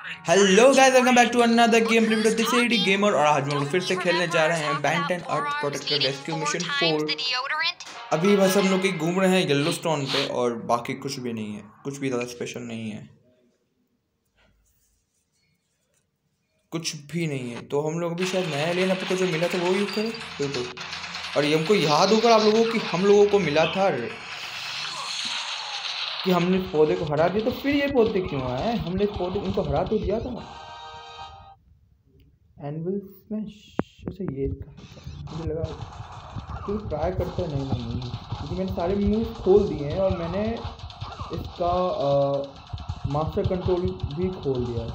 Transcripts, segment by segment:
Hello guys welcome back to another game video this is gamer और आज हम लोग फिर से खेलने जा रहे हैं Ben Ten Earth protector rescue mission 4 अभी बस हम लोग घूम रहे हैं येलो स्टोन पे और बाकी कुछ भी नहीं है। कुछ भी ज़्यादा स्पेशल नहीं है। कुछ भी नहीं है। तो हम लोग भी शायद नया लेन आपको जो मिला था वो यूज़ करें? बिल्कुल। और ये हमको याद होगा आप लोगों की, हम लोगों को मिला था कि हमने पौधे को हरा दिया तो फिर ये पौधे क्यों आए? हमने पौधे, उनको हरा तो दिया था। एनविल स्मैश अच्छा ये मुझे लगा तो ट्राई करते नहीं नहीं क्योंकि मैंने सारे मूव खोल दिए हैं और मैंने इसका मास्टर कंट्रोल भी खोल दिया है।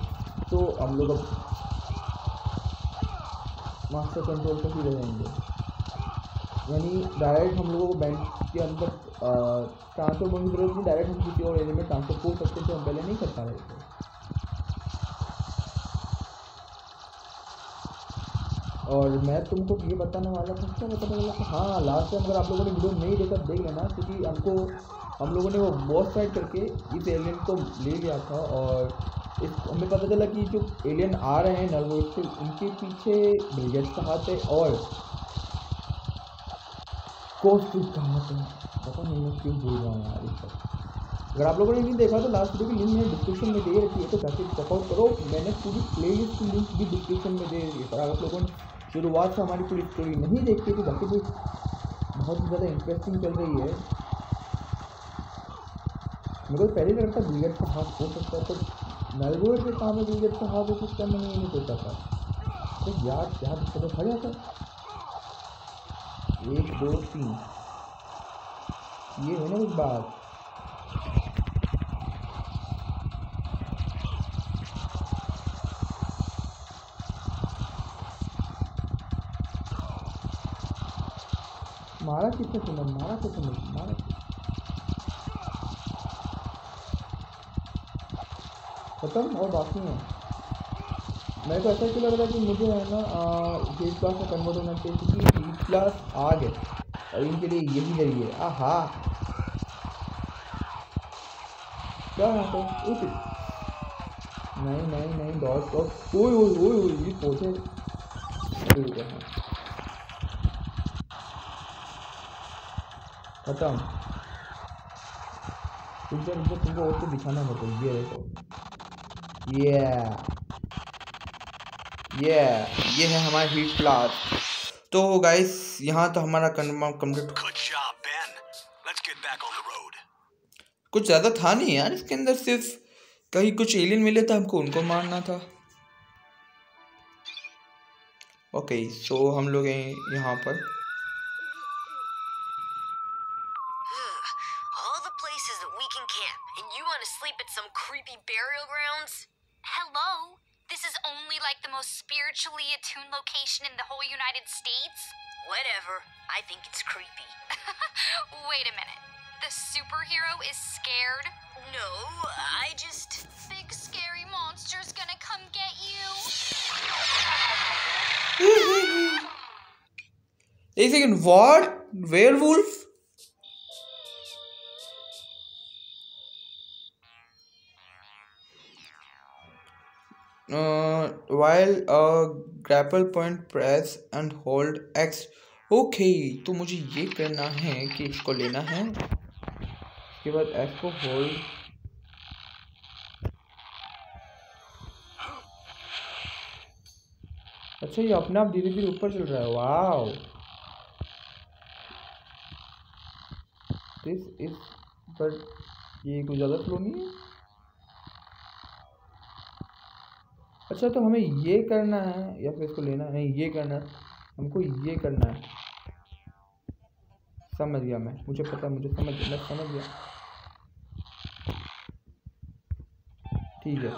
तो हम लोग अब मास्टर कंट्रोल पर ही रहेंगे। यानी डायरेक्ट हम लोगों को बैंक के अंदर ट्रांसफ़र होने की ज़रूरत नहीं डायरेक्ट हम किसी और एरिया में ट्रांसफ़र हो सकते थे हम पहले नहीं कर पा रहे थे। और मैं तुमको ये बताने वाला था क्या बताने वाला था हाँ लास्ट टाइम अगर आप लोगों ने वीडियो नहीं देखा, देख लेना, क्योंकि हमको, हम लोगों ने वो बॉस फाइट करके इस एलियन को ले लिया था और इस, हमें पता चला कि जो एलियन आ रहे हैं नर्वो से, उनके पीछे ब्रिगेड का हाथ है और कोस्ट का हाथ है, पता नहीं मैं क्यों भूल रहा हूँ यार इस अगर आप लोगों ने नहीं देखा तो लास्ट वीडियो की लिंक मैंने डिस्क्रिप्शन में दे रखी है तो जाके चेकआउट करो। मैंने पूरी प्ले लिस्ट की लिंक भी डिस्क्रिप्शन में दे रखी है। पर आप लोगों ने शुरुआत से हमारी पूरी स्टोरी नहीं देखी तो जाके भी बहुत ज़्यादा इंटरेस्टिंग चल रही है। मेरे को पहले लगता था ब्रिगेड का हाथ हो सकता है तो नलगोड के काम में ब्रिगेड का हाथ हो सकता है, मैंने ये नहीं सोचा था। तो यार, क्या दिक्कत है? था एक, दो, तीन। ये है ना एक बात मारा किसने तुम्हें मारा किसने मारा। खत्म और बाकी है। मेरे को ऐसा क्यों लग रहा है कि मुझे है ना गेट क्लास में कन्वर्ट होना चाहिए क्योंकि क्लास आ गए और इनके लिए यही ज़रिए आहा। क्या यहाँ पे उठ। नहीं नहीं नहीं डॉट डॉट ओए ओए ओए ओए, ये पौधे। खत्म। तुमसे तुमको और तो दिखाना होता है ये देखो। ये ये ये है हमारा हीट क्लास तो गाइस यहाँ तो हमारा कंप्लीट कुछ ज़्यादा था नहीं यार इसके अंदर सिर्फ़ कहीं कुछ एलियन मिले थे हमको उनको मारना था. ओके सो हम लोग हैं यहाँ पर. Wait a minute. The superhero is scared? No, I just. Big scary monster's gonna come get you. They second, what? Werewolf? Uh, while a grapple point press and hold X okay तो मुझे ये करना है कि इसको लेना है। उसके बाद एफ़ को होल्ड अच्छा ये अपने आप धीरे धीरे ऊपर चल रहा है। वाओ दिस इज़ बट ये कुछ ज़्यादा स्लो नहीं है। अच्छा तो हमें ये करना है, या फिर इसको लेना है नहीं ये करना है। हमको ये करना है। समझ गया मैं, मुझे पता, मुझे समझ मैं समझ गया। ठीक है।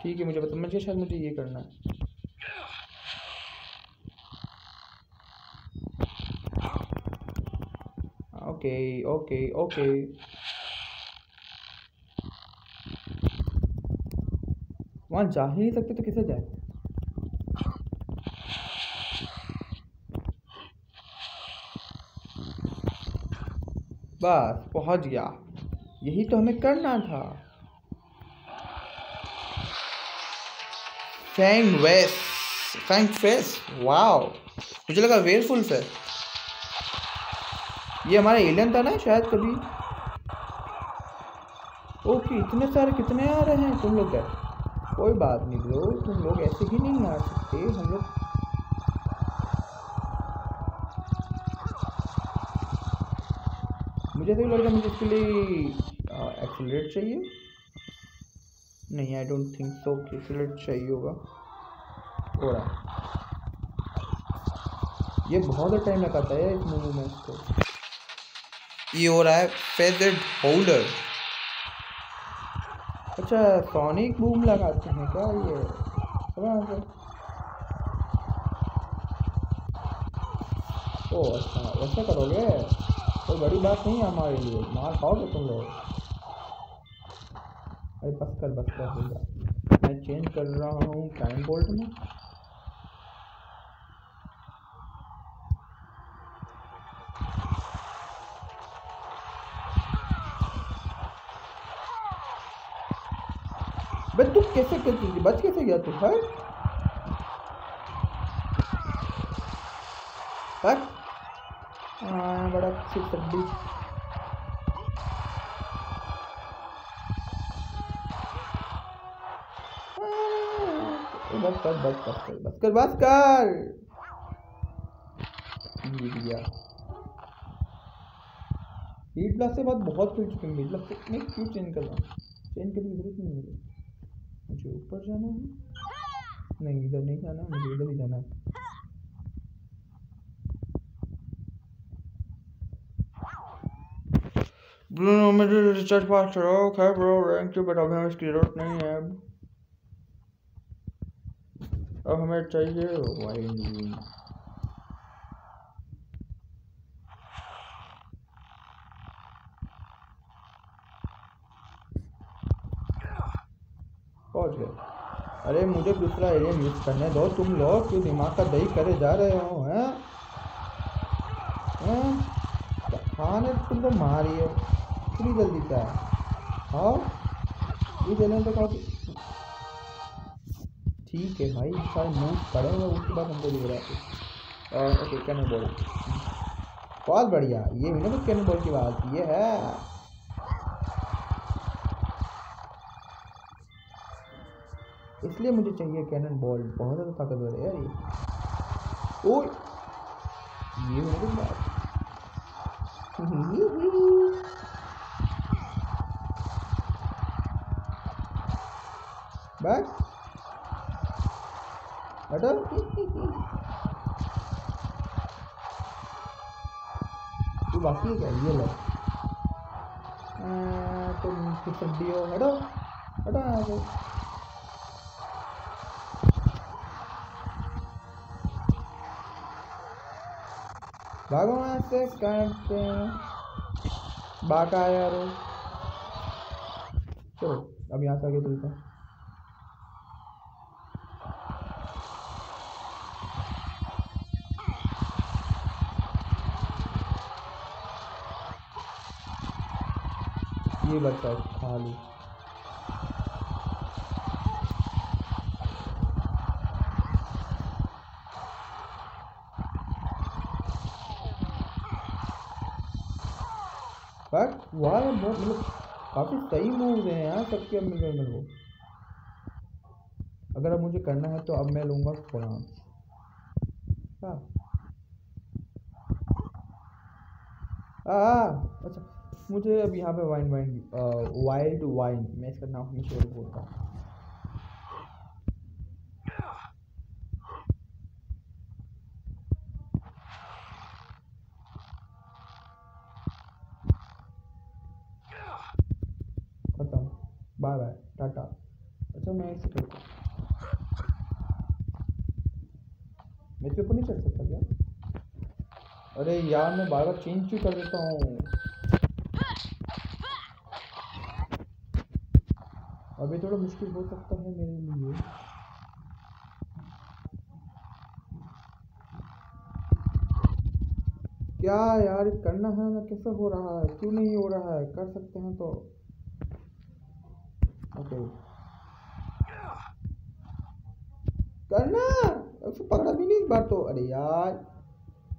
ठीक है, मुझे पता, मुझे शायद मुझे ये करना है। Okay okay okay. वहाँ जा ही नहीं सकते तो किसे जाए? बस, पहुँच गया। यही तो हमें करना था। फैंग वेस फैंग फेस वाओ मुझे लगा वेयरफुल से ये हमारा एलियन था ना शायद कभी? ओके इतने सारे कितने आ रहे हैं? तुम लोग क्या कोई बात नहीं ब्रो, तुम लोग ऐसे ही नहीं आ सकते, हम लोग मुझे तो लग रहा मुझे इसके लिए एक्सीलरेट चाहिए। नहीं आई डोंट थिंक सो कि एक्सीलरेट चाहिए होगा। रहा ये बहुत टाइम लगाता है इस मूवी में इसको ये हो रहा है फेजेड होल्डर अच्छा सोनिक बूम लगाते हैं क्या ये? ओ अच्छा ऐसे करोगे? कोई बड़ी बात नहीं है हमारे लिए। मार खाओगे तुम लोग? अरे, बस कर बस कर मैं चेंज कर रहा हूँ टाइम बोल्ट में। बच कैसे गया तू, है? हाँ? बड़ा अच्छी सब्ज़ी बस कर बस कर बस कर बस कर गया। हीट ब्लास्ट से बाद बहुत खेल चुके हैं हीट ब्लास्ट क्यों चेंज कर रहा हूँ चेंज करने की ज़रूरत नहीं मुझे मुझे ऊपर जाना है। नहीं, इधर नहीं जाना, मुझे इधर ही जाना है। ब्रो मुझे रिचार्ज पास करो, खैर ब्रो रैंक बट अभी हमें इसकी ज़रूरत नहीं है। अब अब हमें चाहिए वाइन गए अरे, मुझे दूसरा एरिया यूज़ करने दो। तुम लोग क्यों दिमाग का दही करे जा रहे हो, हैं? हैं? खाने तुम तो मारी हो। इतनी जल्दी क्या? है हाँ ये देने तो काफ़ी ठीक है भाई, सारे मूव करेंगे उसके बाद हमको दिख रहा है ओके कैनन बॉल बहुत बढ़िया। ये भी ना तो कैनन बॉल की बात, ये है। इसलिए मुझे चाहिए कैनन बॉल बहुत ज़्यादा ताकतवर है यार ये। ओ ये मेरी बात। बैक हटो तू बाकी है क्या? ये लो। तुम फिर सब्ज़ी हो हटो हटो यहाँ से करते हैं। बाका यार। चलो, अब यहाँ से आगे चलते हैं। ये बच्चा खा ली बट वहाँ, बहुत मतलब काफ़ी सही मूव हैं यार, सबके अब मेरे मेरे को। अगर अब मुझे करना है तो अब मैं लूँगा फ्रांस हाँ। अच्छा मुझे अब यहाँ पे वाइन वाइन वाइल्ड वाइन मैं इसका नाम हमेशा बोलता हूँ खत्म बाय बाय, टाटा। अच्छा मैं ऐसे करता मैं इसके ऊपर नहीं चढ़ सकता क्या? अरे यार, मैं बार बार चेंज क्यों कर देता हूँ? अभी थोड़ा मुश्किल हो सकता है मेरे लिए। क्या यार, करना है ना, कैसे हो रहा है? क्यों नहीं हो रहा है? कर सकते हैं तो। ओके करना! उसको पकड़ा भी नहीं इस बार तो। अरे यार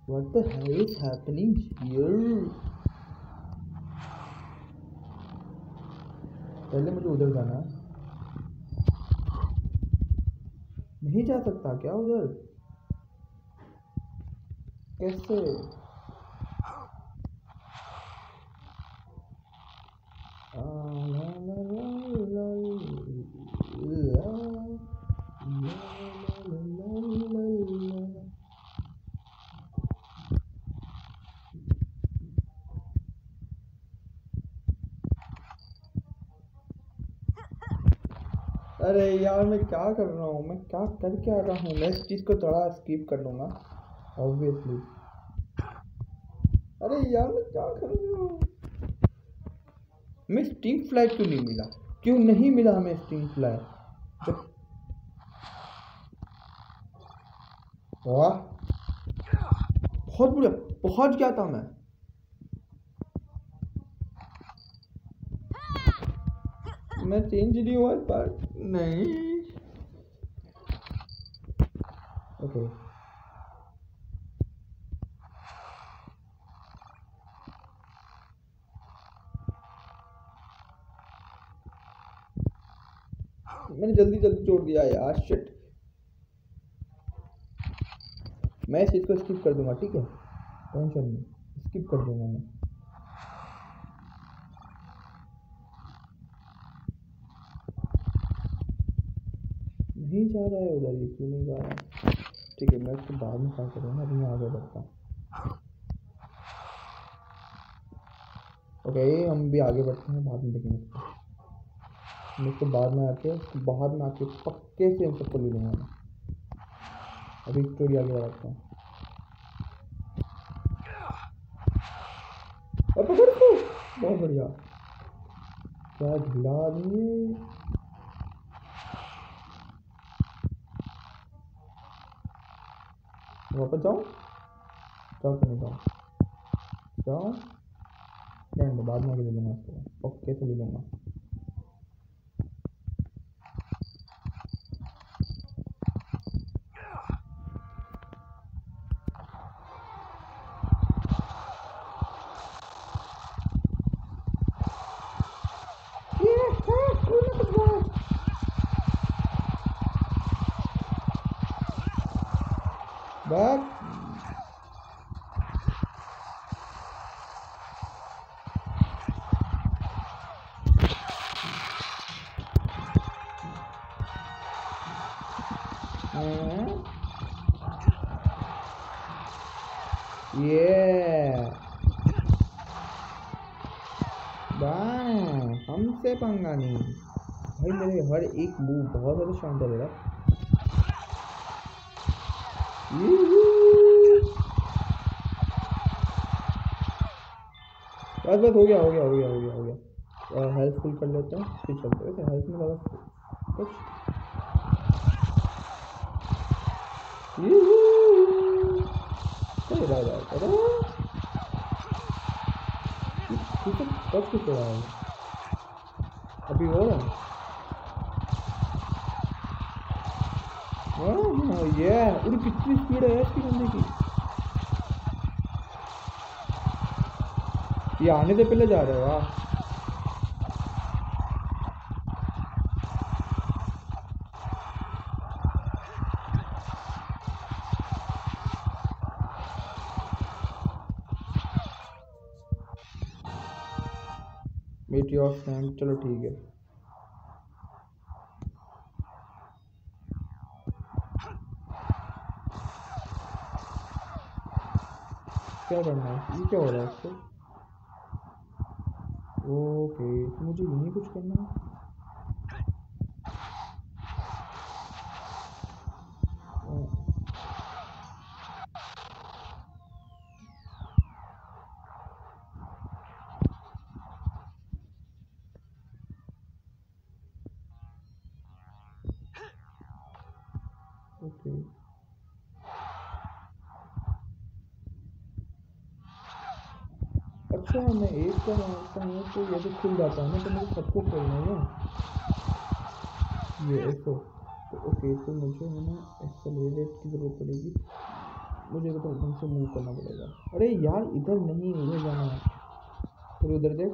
what the hell is happening here पहले मुझे उधर जाना। है नहीं जा सकता क्या उधर? कैसे? यार मैं क्या कर रहा हूँ? मैं क्या कर क्या रहा हूँ? मैं इस चीज़ को थोड़ा स्किप कर लूँगा ऑब्वियसली अरे यार मैं क्या कर रहा हूँ? हमें स्टिंग फ्लाई क्यों नहीं मिला? क्यों नहीं मिला हमें स्टिंग फ्लाई वाह। बहुत बुरा पहुँच गया था मैं। मैं चेंज नहीं हुआ इस नहीं। ओके मैंने जल्दी जल्दी छोड़ दिया यार शिट मैं इस चीज़ स्किप कर दूँगा, ठीक है? टेंशन नहीं स्किप कर दूँगा मैं। नहीं जा रहा है उधर, ये क्यों नहीं जा रहा है? ठीक है मैं उसको बाद में क्या करूँगा अभी मैं आगे बढ़ता हूँ। ओके हम भी आगे बढ़ते हैं, बाद में देखेंगे। इसको मैं इसको बाद में आके उसको बाहर में आके पक्के से इन सबको ले लूँगा। अभी स्टोरी आगे बढ़ाता हूँ। बहुत बढ़िया। क्या ढीला आदमी वहाँ पर जाऊँ कि नहीं जाऊँ जाऊँ एंड बाद में आगे ले लूँगा ओके से ले एक मूव बहुत ज़्यादा शानदार है यार बस बस, हो गया हो गया हो गया हो गया हो गया। हेल्थ फुल कर लेते हैं, फिर चलते हैं। हेल्थ में ज़्यादा कुछ है पता ठीक है कब कुछ रहा है। अभी हो रहा है? ये अरे कितनी स्पीड है इसकी बंदे की? ये आने से पहले जा रहे हो, वाह। मीट योर फ्रेंड चलो ठीक है। क्या करना है। ये क्या हो रहा है? इसको ओके तो मुझे यही कुछ करना है ओके अच्छा मैं एक का मारता हूँ तो ये भी खुल जाता है ना तो मुझे सबको खोलना है ये ऐसो तो ओके तो मुझे है ना एक्सेलरेट की ज़रूरत पड़ेगी। मुझे तो ढंग से मूव करना पड़ेगा। अरे यार, इधर नहीं, उधर जाना है। फिर उधर देख।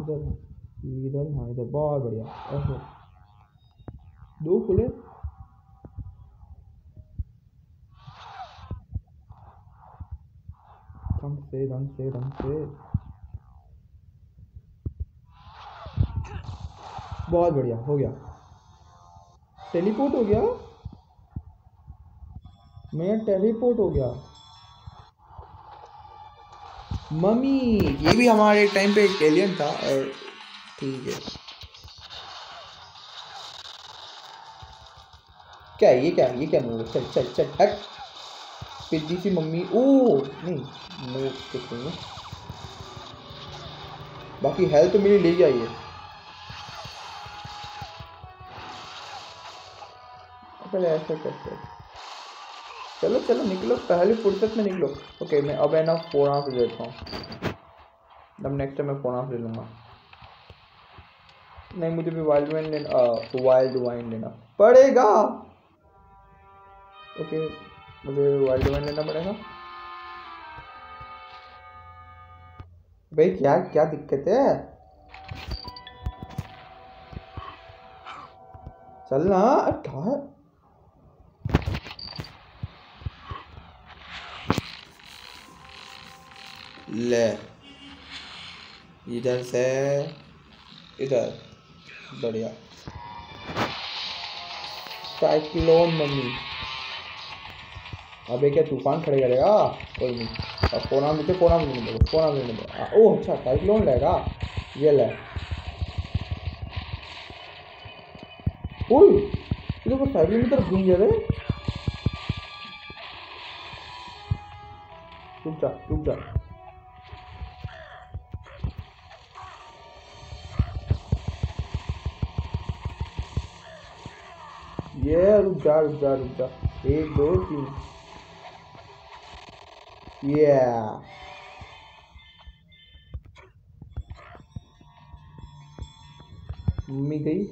उधर इधर हाँ इधर, बहुत बढ़िया। ऐसे दो खुले। ढंग से ढंग से ढंग से। बहुत बढ़िया, हो गया। टेलीपोर्ट हो गया? मैं टेलीपोर्ट हो गया। मम्मी, ये भी हमारे टाइम पे एक एलियन था और ठीक है। क्या है, ये क्या है, ये क्या मूव चल चल चल, हट। पिद्दी सी मम्मी। ओ नहीं मूव कुछ नहीं है। बाकी हेल्थ तो मेरी ले जाइए। पहले ऐसा करते चलो चलो, निकलो, पहले फुर्सत में निकलो। ओके मैं अब है ना फोर ले लेता हूँ। अब नेक्स्ट टाइम मैं फोर आफ ले लूँगा। नहीं, मुझे भी वाइल्ड वाइन लेना वाइल्ड वाइन लेना पड़ेगा। ओके मुझे वाइल्ड वाइन लेना पड़ेगा। भाई, क्या क्या दिक्कत है? चलना क्या ले। इधर से, इधर। बढ़िया। साइक्लोन मम्मी अबे क्या तूफ़ान खड़े करेगा। कोई नहीं। अब फ़ोन आम लेने दो फ़ोन आम लेने दो ओह अच्छा साइक्लोन लेगा। ये ले। ओए, ये देखो साइक्लोन की तरफ़ घूम गया रे। रुक जा रुक जा। जा, रुक जा रुक जा। एक, दो, तीन। ये मम्मी गई?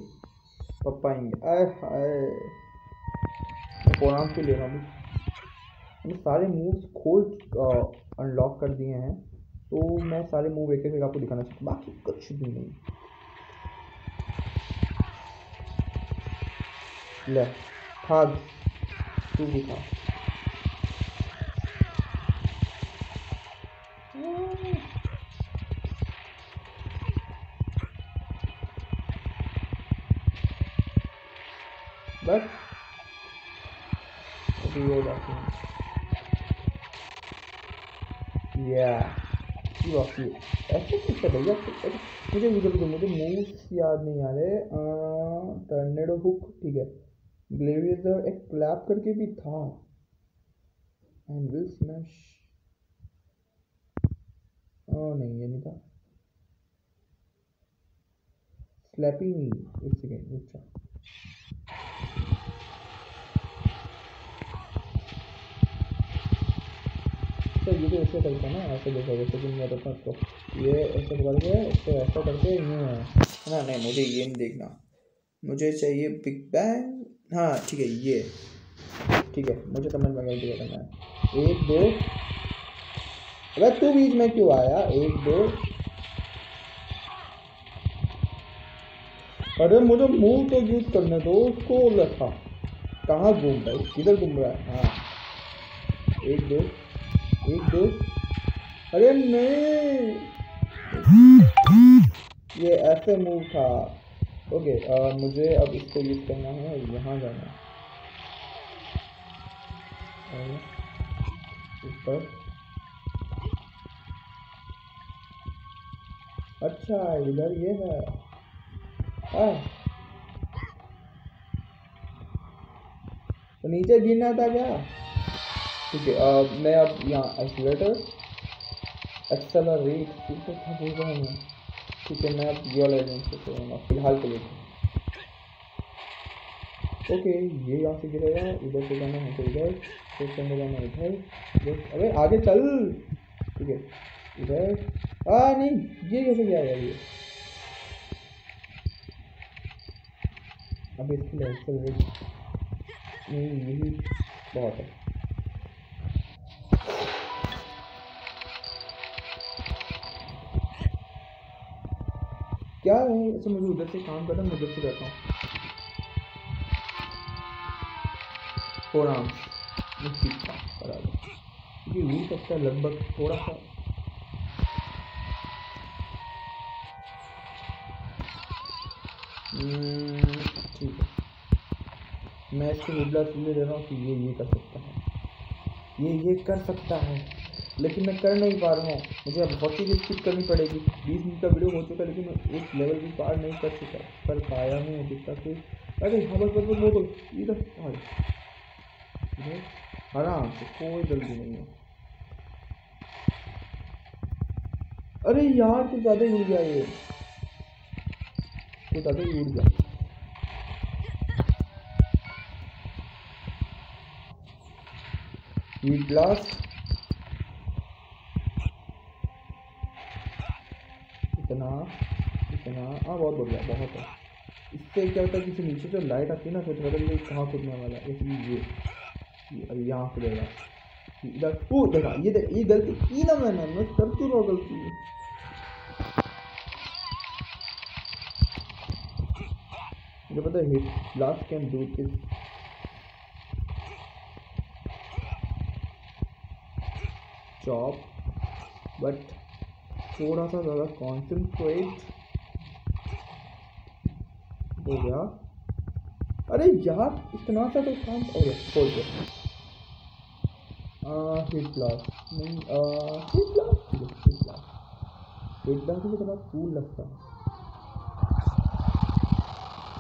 पापा आएँगे। आए हाय। फ़ोन से ले रहा हूँ? मैंने सारे मूव्स खोल अनलॉक कर दिए हैं। तो मैं सारे मूव एक एक आपको दिखाना चाहता हूँ। बाकी कुछ भी नहीं। ले। भाग तू खा बस। अभी ये बाकी या ये ऐसे भैया? मुझे मुझे मुझे याद नहीं आ रहे। टर्नेडो हुक ठीक है। ग्लेवियर एक क्लैप करके भी था। एंड विल स्मैश ओ नहीं, ये नहीं था। स्लैपी मी एक सेकेंड जा। तो ये भी ऐसे करके ना, ऐसे देखो, जैसे कि मैं बताता हूँ इसको ये ऐसे करके, इसको ऐसा करके, यूँ है। ना, नहीं, मुझे ये नहीं देखना। मुझे चाहिए बिग बैंग हाँ ठीक है, ये। ठीक है, मुझे कमेंट में क्या करना है एक, दो। अरे तू बीच में क्यों आया? एक, दो। अरे, मुझे मूव तो यूज़ करने दो, उसको रखा। कहाँ घूम रहा है? किधर घूम रहा है? हाँ। एक, दो। एक, दो। अरे, नहीं। ये ऐसे मूव था। ओके आ, मुझे अब इसको यूज़ करना है यहाँ जाना है। ऊपर। अच्छा इधर ये है। आ, तो नीचे गिरना था क्या? ठीक है मैं अब यहाँ एक्सीटर एक्सेलरेट ठीक है। ठीक है मैं अब वाला एजेंट से करूँगा फ़िलहाल के लिए। ओके ये यहाँ से गिरेगा, इधर से जाना है तो इधर फिर से जाना इधर अरे आगे चल। ठीक है, इधर। आ, नहीं, ये कैसे गया यार ये? अब इसके एक्सेलरेट नहीं, यही बहुत है। क्या है? ऐसे मुझे उधर से काम करना मैं उधर से करता हूँ। हूँ बराबर। सकता है लगभग थोड़ा सा हम्म, ठीक है। मैं इसको मुबला इसलिए दे रहा हूँ कि ये ये कर सकता है। ये ये कर सकता है। लेकिन मैं कर नहीं पा रहा हूँ। मुझे अब बहुत चीज़ें स्किप करनी पड़ेगी। बीस मिनट का वीडियो हो चुका है, लेकिन मैं एक लेवल भी पार नहीं कर चुका, कर पाया हूँ अभी तक। अरे हाँ बस बस तो इधर आराम से, कोई जल्दी नहीं है। अरे, यार कुछ ज़्यादा ही उड़ गया ये। कुछ ज़्यादा ही उड़ गया। हीट ब्लास्ट इससे क्या होता है किसी नीचे जो लाइट आती है ना फिर पता नहीं कहाँ कूदने वाला है? इसलिए ये ये अभी यहाँ कूदेगा। इधर, ओ, देखा, ये देख, ये गलती की ना मैंने, मैं कर क्यों रहा गलती मुझे पता है hit blast can do this chop but थोड़ा सा ज़्यादा कॉन्सेंट्रेट हो गया अरे यार, इतना सा तो काम हो खोल के हिट ब्लास्ट नहीं hit blast hit blast hit blast मुझे बड़ा कूल लगता। है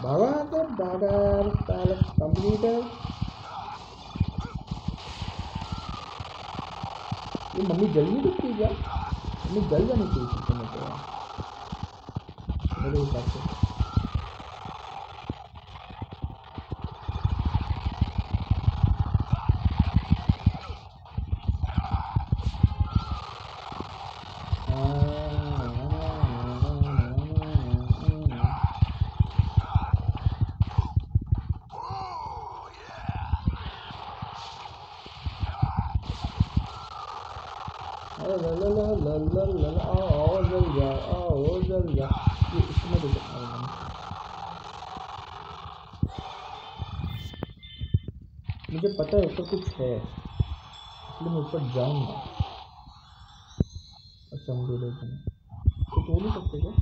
भागा तो भागा ये मम्मी जल नहीं सकती क्या? मम्मी जल जानी चाहिए। मेरे हिसाब से मुझे पता है ऊपर कुछ है। इसलिए मैं ऊपर जाऊँगा। अच्छा मुझे देखना तो तोड़ नहीं सकते क्या?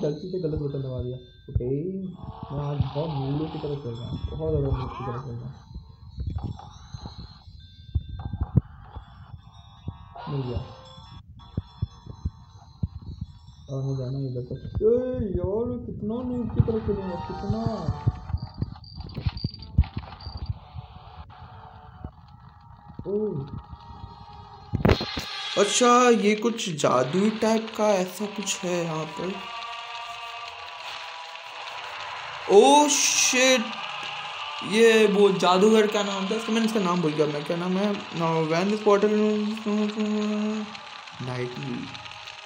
गलती से गलत बटन दबा दिया। ओके, मैं आज बहुत मूलों की तरफ़ चल रहा हूँ, बहुत ज़्यादा मूलों की तरफ़ चल रहा हूँ। मिल गया। कितना नीट की तरफ़ चलूँगा कितना अच्छा ये कुछ जादुई टाइप का ऐसा कुछ है यहाँ पर। ओ शिट ये वो जादूगर का नाम था, इसका मैंने इसका नाम भूल गया, मैं क्या नाम है? वैन दिस पोर्टल नाइट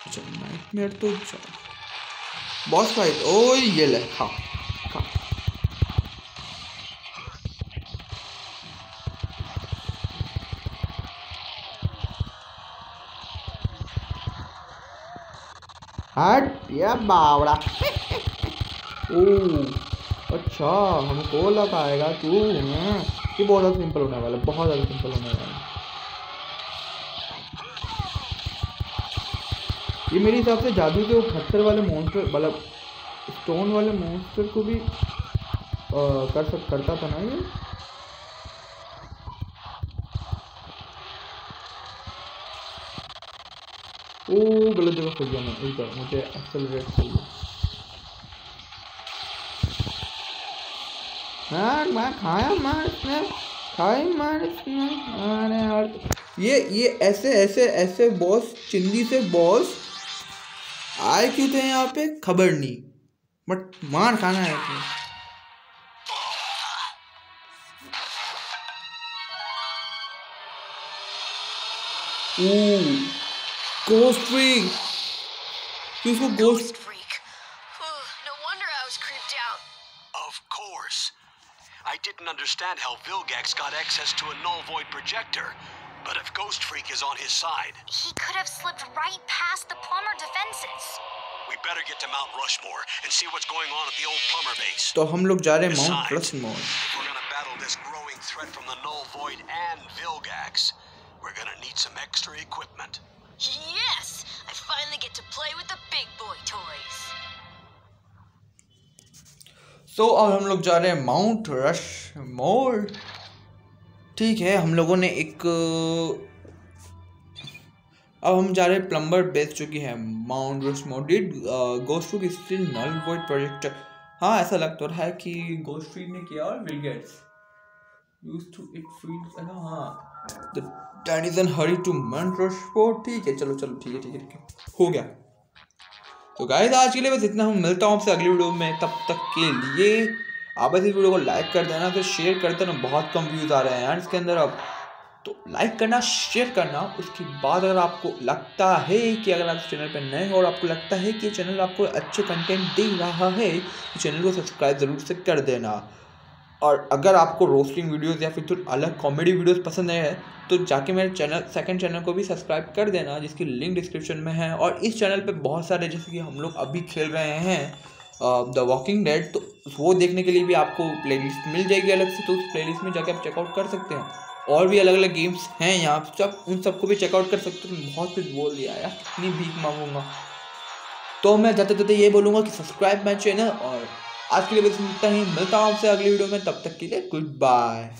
अच्छा नाइटमेयर तो बॉस फाइट ओ ये ले हाँ हट या बावड़ा ओ अच्छा हमको लगाएगा तू कि बहुत ज़्यादा सिंपल होने वाला बहुत ज़्यादा सिंपल होने वाला ये मेरे हिसाब से जादू के वो पत्थर वाले मॉन्स्टर मतलब स्टोन वाले मॉन्स्टर को भी आ, कर सक करता था ना ये? ओ गलत जगह फंस गया मैं बार मुझे एक्सेलरेट चाहिए हाँ मैं खाया मार इसने खाई मार इसने अरे यार ये ये ऐसे ऐसे ऐसे बॉस चिंदी से बॉस I क्यों थे यहाँ पे खबर नहीं बट मार खाना है तुम्हें Ooh, ghost freak. This ghost freak. Of course. I didn't understand how Vilgax got access to a null void projector. But if Ghost Freak is on his side, He could have slipped right past the plumber defenses. we better get to Mount Rushmore and see what's going on at the old plumber base. तो हम लोग जा रहे हैं Mount Besides, Rushmore if we're gonna battle this growing threat from the null void and Vilgax, we're gonna need some extra equipment. Yes! I finally get to play with the big boy toys. So अब हम लोग जा रहे हैं mount rush मोर ठीक है, हम लोगों ने एक, अब हम जा रहे हैं प्लम्बर बेस जो कि है Mount Rushmore did ghost to still null void project हाँ ऐसा लग तो रहा है कि गोस्ट ने किया और will gets use to it field हाँ। The N hurry to Mount Rush ठीक है, चलो चलो, ठीक है ठीक है ठीक है। हो गया। तो गाइस आज के लिए बस इतना हम मिलता हूँ आपसे अगली वीडियो में, तब तक के लिए। आप इस वीडियो को लाइक कर देना, फिर शेयर कर देना, बहुत कम व्यूज़ आ रहे हैं यार इसके अंदर अब। तो लाइक करना शेयर करना, उसके बाद अगर आपको लगता है कि अगर आप इस चैनल पर नए हो और आपको लगता है कि चैनल आपको अच्छे कंटेंट दे रहा है तो चैनल को सब्सक्राइब ज़रूर से कर देना। और अगर आपको रोस्टिंग वीडियोस या फिर तो अलग कॉमेडी वीडियोस पसंद है तो जाके मेरे चैनल सेकंड चैनल को भी सब्सक्राइब कर देना, जिसकी लिंक डिस्क्रिप्शन में है। और इस चैनल पे बहुत सारे, जैसे कि हम लोग अभी खेल रहे हैं द वॉकिंग डेड तो वो देखने के लिए भी आपको प्लेलिस्ट मिल जाएगी अलग से तो उस प्लेलिस्ट में जाके आप चेकआउट कर सकते हैं। और भी अलग अलग गेम्स हैं यहाँ, सब, उन सबको भी चेकआउट कर सकते हो। बहुत कुछ बोल दिया यार, कितनी भीख मांगूँगा। तो मैं जाते जाते ये बोलूँगा कि सब्सक्राइब माई चैनल और आज के लिए बस इतना ही। मिलता हूँ आपसे अगली वीडियो में, तब तक के लिए गुड बाय